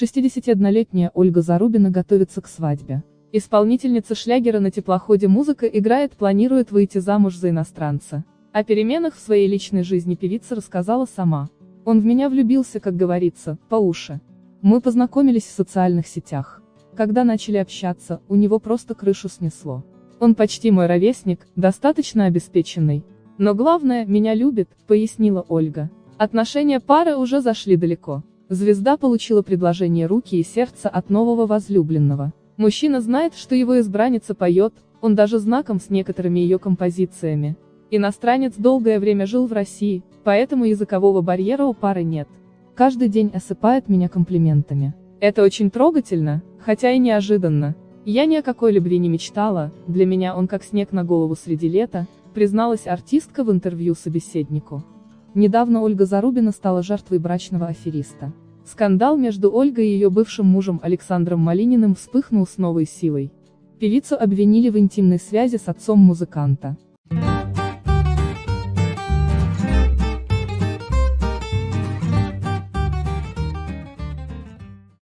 61-летняя Ольга Зарубина готовится к свадьбе. Исполнительница шлягера на теплоходе «Музыка» играет, планирует выйти замуж за иностранца. О переменах в своей личной жизни певица рассказала сама. Он в меня влюбился, как говорится, по уши. Мы познакомились в социальных сетях. Когда начали общаться, у него просто крышу снесло. Он почти мой ровесник, достаточно обеспеченный. Но главное, меня любит, пояснила Ольга. Отношения пары уже зашли далеко. Звезда получила предложение руки и сердца от нового возлюбленного. Мужчина знает, что его избранница поет, он даже знаком с некоторыми ее композициями. Иностранец долгое время жил в России, поэтому языкового барьера у пары нет. Каждый день осыпает меня комплиментами. Это очень трогательно, хотя и неожиданно. Я ни о какой любви не мечтала, для меня он как снег на голову среди лета, призналась артистка в интервью собеседнику. Недавно Ольга Зарубина стала жертвой брачного афериста. Скандал между Ольгой и ее бывшим мужем Александром Малининым вспыхнул с новой силой. Певицу обвинили в интимной связи с отцом музыканта.